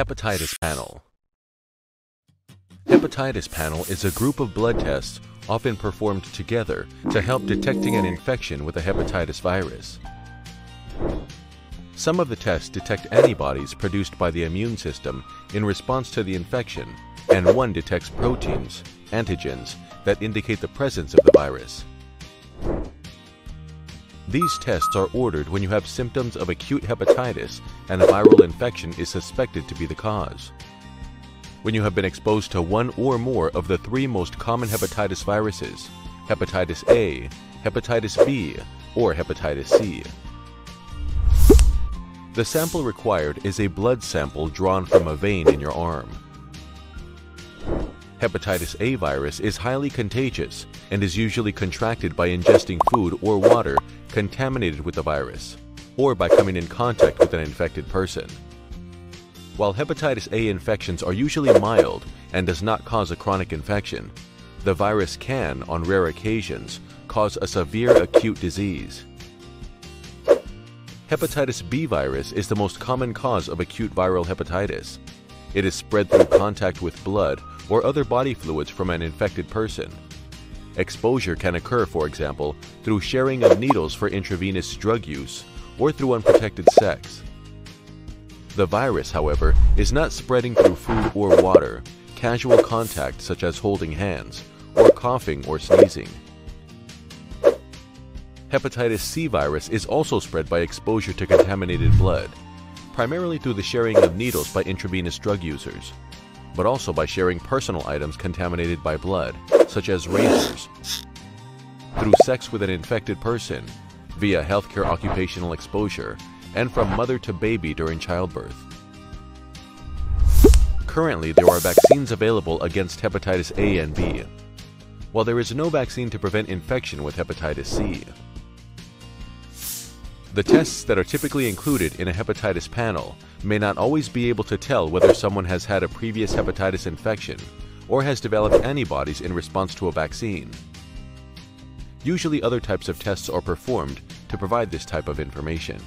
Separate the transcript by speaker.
Speaker 1: Hepatitis Panel Hepatitis panel is a group of blood tests often performed together to help detecting an infection with a hepatitis virus. Some of the tests detect antibodies produced by the immune system in response to the infection, and one detects proteins, antigens, that indicate the presence of the virus. These tests are ordered when you have symptoms of acute hepatitis and a viral infection is suspected to be the cause. When you have been exposed to one or more of the three most common hepatitis viruses, hepatitis A, hepatitis B, or hepatitis C. The sample required is a blood sample drawn from a vein in your arm. Hepatitis A virus is highly contagious and is usually contracted by ingesting food or water contaminated with the virus, or by coming in contact with an infected person. While hepatitis A infections are usually mild and does not cause a chronic infection, the virus can, on rare occasions, cause a severe acute disease. Hepatitis B virus is the most common cause of acute viral hepatitis. It is spread through contact with blood or other body fluids from an infected person. Exposure can occur, for example, through sharing of needles for intravenous drug use or through unprotected sex. The virus, however, is not spreading through food or water, casual contact such as holding hands, or coughing or sneezing. Hepatitis C virus is also spread by exposure to contaminated blood, primarily through the sharing of needles by intravenous drug users but also by sharing personal items contaminated by blood, such as razors, through sex with an infected person, via healthcare occupational exposure, and from mother to baby during childbirth. Currently, there are vaccines available against hepatitis A and B, while there is no vaccine to prevent infection with hepatitis C. The tests that are typically included in a hepatitis panel may not always be able to tell whether someone has had a previous hepatitis infection or has developed antibodies in response to a vaccine. Usually other types of tests are performed to provide this type of information.